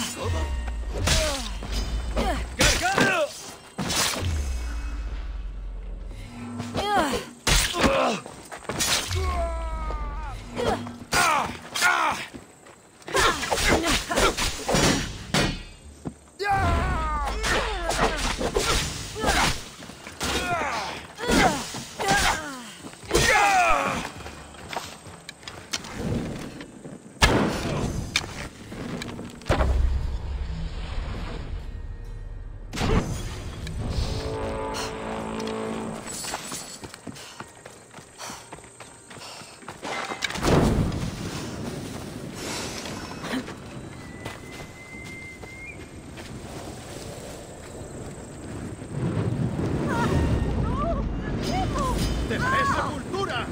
だ ¡Tendré sepultura!